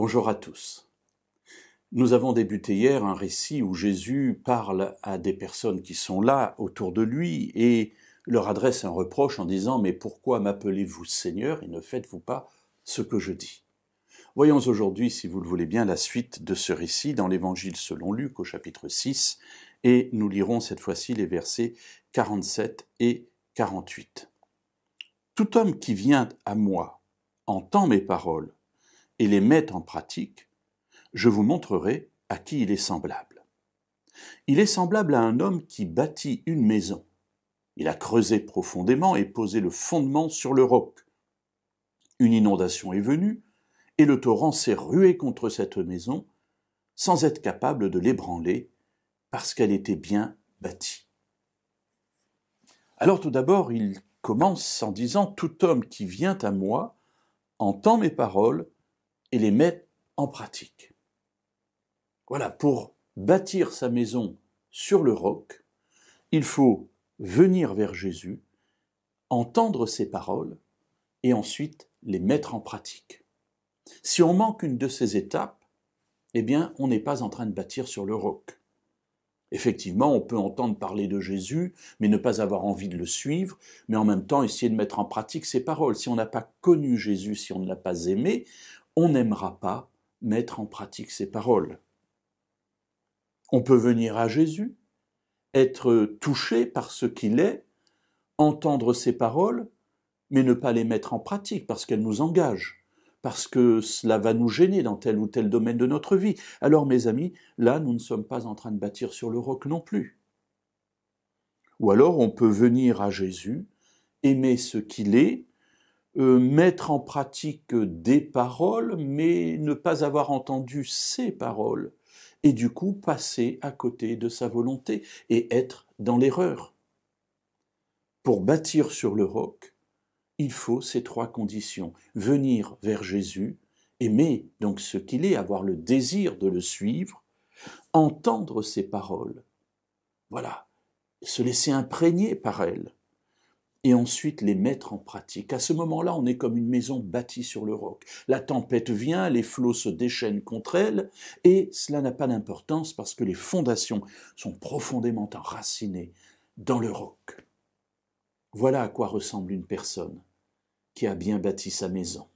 Bonjour à tous. Nous avons débuté hier un récit où Jésus parle à des personnes qui sont là autour de lui et leur adresse un reproche en disant Mais pourquoi m'appelez-vous Seigneur et ne faites-vous pas ce que je dis? Voyons aujourd'hui, si vous le voulez bien, la suite de ce récit dans l'Évangile selon Luc au chapitre 6 et nous lirons cette fois-ci les versets 47 et 48. Tout homme qui vient à moi entend mes paroles et les met en pratique, je vous montrerai à qui il est semblable. Il est semblable à un homme qui bâtit une maison. Il a creusé profondément et posé le fondement sur le roc. Une inondation est venue, et le torrent s'est rué contre cette maison, sans être capable de l'ébranler, parce qu'elle était bien bâtie. Alors tout d'abord, il commence en disant Tout homme qui vient à moi entend mes paroles et les met en pratique. Voilà, pour bâtir sa maison sur le roc, il faut venir vers Jésus, entendre ses paroles et ensuite les mettre en pratique. Si on manque une de ces étapes, eh bien, on n'est pas en train de bâtir sur le roc. Effectivement, on peut entendre parler de Jésus, mais ne pas avoir envie de le suivre, mais en même temps essayer de mettre en pratique ses paroles. Si on n'a pas connu Jésus, si on ne l'a pas aimé, on n'aimera pas mettre en pratique ses paroles. On peut venir à Jésus, être touché par ce qu'il est, entendre ses paroles, mais ne pas les mettre en pratique parce qu'elles nous engagent parce que cela va nous gêner dans tel ou tel domaine de notre vie. Alors, mes amis, là, nous ne sommes pas en train de bâtir sur le roc non plus. Ou alors, on peut venir à Jésus, aimer ce qu'il est, euh, mettre en pratique des paroles, mais ne pas avoir entendu ses paroles, et du coup passer à côté de sa volonté et être dans l'erreur. Pour bâtir sur le roc, il faut ces trois conditions. Venir vers Jésus, aimer donc ce qu'il est, avoir le désir de le suivre, entendre ses paroles, voilà, se laisser imprégner par elles, et ensuite les mettre en pratique. À ce moment-là, on est comme une maison bâtie sur le roc. La tempête vient, les flots se déchaînent contre elle, et cela n'a pas d'importance parce que les fondations sont profondément enracinées dans le roc. Voilà à quoi ressemble une personne qui a bien bâti sa maison.